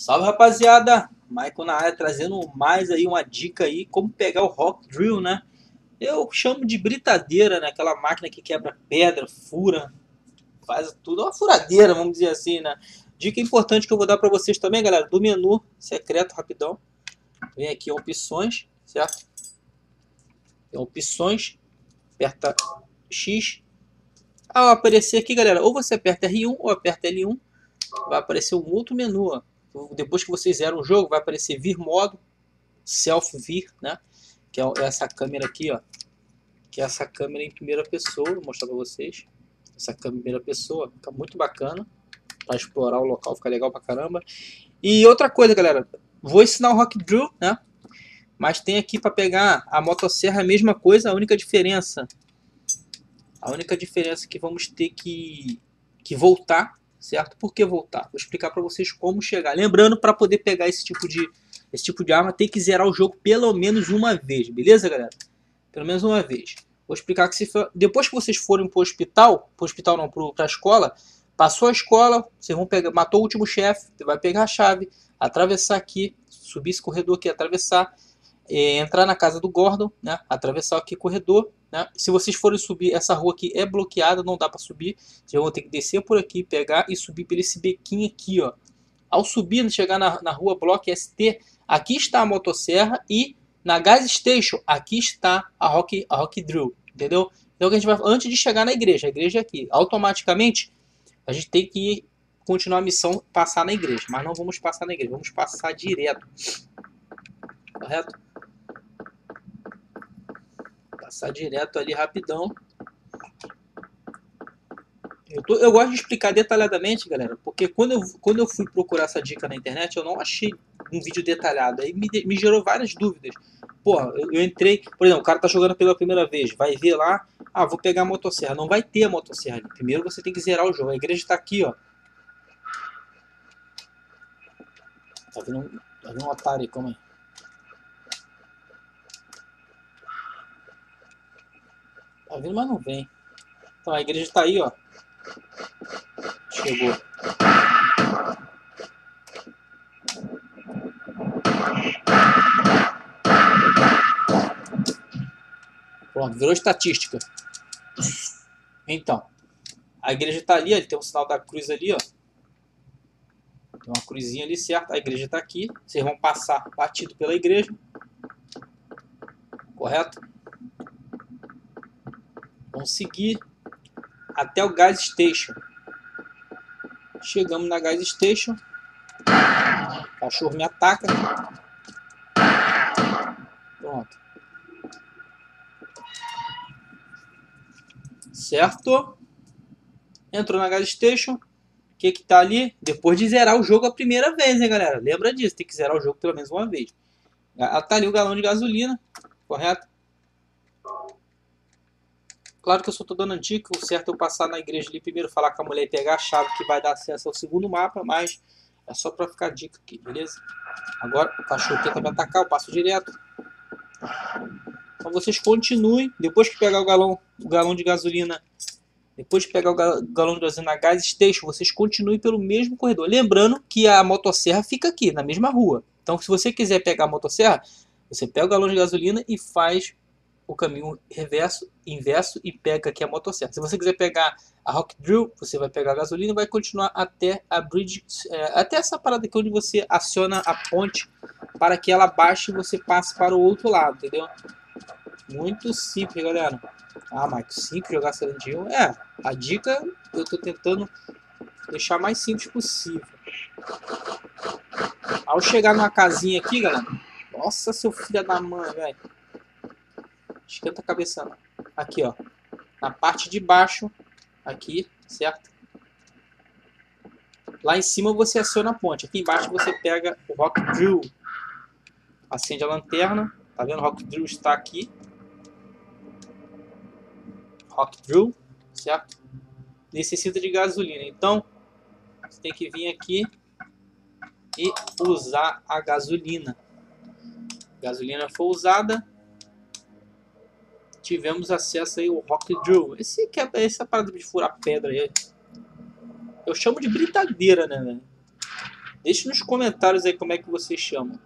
Salve rapaziada, Michael na área trazendo mais aí uma dica aí como pegar o Rock Drill, né? Eu chamo de britadeira, né? Aquela máquina que quebra pedra, fura, faz tudo, uma furadeira, vamos dizer assim, né? Dica importante que eu vou dar para vocês também, galera, do menu secreto rapidão. Vem aqui opções, certo? Tem opções, aperta X. Ao aparecer aqui, galera, ou você aperta R1 ou aperta L1, vai aparecer um outro menu, ó depois que vocês zeram o jogo, vai aparecer vir modo, self vir, né? Que é essa câmera aqui, ó. Que é essa câmera em primeira pessoa, vou mostrar para vocês. Essa câmera em primeira pessoa, fica muito bacana para explorar o local, fica legal pra caramba. E outra coisa, galera, vou ensinar o Rock Drill, né? Mas tem aqui para pegar a motosserra a mesma coisa, a única diferença a única diferença é que vamos ter que, que voltar certo? Por que voltar? Vou explicar para vocês como chegar. Lembrando, para poder pegar esse tipo de esse tipo de arma, tem que zerar o jogo pelo menos uma vez, beleza, galera? Pelo menos uma vez. Vou explicar que se for, depois que vocês forem para o hospital, para hospital não, para a escola, passou a escola, vocês vão pegar, matou o último chefe, vai pegar a chave, atravessar aqui, subir esse corredor aqui, atravessar, é, entrar na casa do Gordon, né? Atravessar aqui corredor, né? Se vocês forem subir, essa rua aqui é bloqueada, não dá para subir. Vocês vão ter que descer por aqui, pegar e subir por esse bequinho aqui, ó. Ao subir, chegar na, na rua Block ST, aqui está a motosserra e na Gas Station, aqui está a Rock, a Rock Drill, entendeu? Então a gente vai, antes de chegar na igreja, a igreja é aqui, automaticamente a gente tem que continuar a missão, passar na igreja, mas não vamos passar na igreja, vamos passar direto, correto? Passar direto ali rapidão. Eu, tô, eu gosto de explicar detalhadamente, galera, porque quando eu, quando eu fui procurar essa dica na internet, eu não achei um vídeo detalhado. Aí me, me gerou várias dúvidas. Pô, eu, eu, entrei, por exemplo, o cara tá jogando pela primeira vez, vai ver lá, ah, vou pegar a motosserra. Não vai ter a motosserra. Primeiro você tem que zerar o jogo. A igreja tá aqui, ó. Tá vendo, tá vendo um otário aí, calma aí. Tá vindo, mas não vem. Então a igreja tá aí, ó. Chegou. Pronto, virou estatística. Então, a igreja tá ali, ó, tem um sinal da cruz ali, ó. Tem uma cruzinha ali, certo? A igreja tá aqui. Vocês vão passar batido pela igreja. Correto? Vamos seguir até o Gas Station. Chegamos na Gas Station. O cachorro me ataca. Pronto. Certo? Entrou na Gas Station. O que que tá ali? Depois de zerar o jogo a primeira vez, hein, galera? Lembra disso, tem que zerar o jogo pelo menos uma vez. Tá ali o galão de gasolina, correto? Claro que eu só estou dando a dica, o certo é eu passar na igreja ali primeiro, falar com a mulher e pegar a chave que vai dar acesso ao segundo mapa, mas é só para ficar dica aqui, beleza? Agora o cachorro tenta me atacar, eu passo direto. Então vocês continuem, depois que pegar o galão, o galão de gasolina, depois de pegar o galão de gasolina na gas station, vocês continuem pelo mesmo corredor. Lembrando que a motosserra fica aqui, na mesma rua. Então se você quiser pegar a motosserra, você pega o galão de gasolina e faz o caminho reverso, inverso e pega aqui a motosserra. Se você quiser pegar a Rock Drill, você vai pegar a gasolina e vai continuar até a bridge, é, até essa parada aqui onde você aciona a ponte para que ela baixe e você passe para o outro lado, entendeu? Muito simples, galera. Ah, Mike, simples jogar Silent. É, a dica eu estou tentando deixar mais simples possível. Ao chegar numa casinha aqui, galera, nossa, seu filho da mãe, velho. Esquenta a cabeça. Aqui, ó. Na parte de baixo, aqui, certo? Lá em cima você aciona a ponte. Aqui embaixo você pega o Rock Drill. Acende a lanterna. Tá vendo? O Rock Drill está aqui. Rock Drill, certo? Necessita de gasolina. Então, você tem que vir aqui e usar a gasolina. gasolina foi usada, tivemos acesso aí ao Rock Drill. Esse que é essa parada de furar pedra aí. Eu chamo de britadeira, né, velho? Nos comentários aí como é que vocês chamam.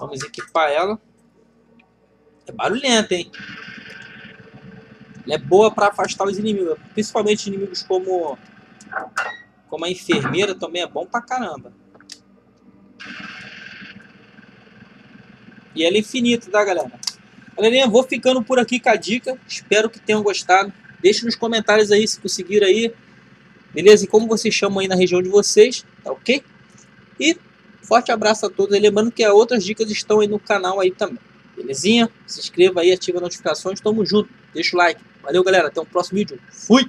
Vamos equipar ela. É barulhenta, hein? Ela é boa para afastar os inimigos. Principalmente inimigos como... Como a enfermeira também é bom pra caramba. E ela é infinita, tá, galera? Galerinha, vou ficando por aqui com a dica. Espero que tenham gostado. Deixe nos comentários aí se conseguiram aí. Beleza? E como vocês chamam aí na região de vocês, tá ok? E forte abraço a todos. E lembrando que outras dicas estão aí no canal aí também. Belezinha? Se inscreva aí, ativa as notificações. Tamo junto. Deixa o like. Valeu, galera. Até o próximo vídeo. Fui!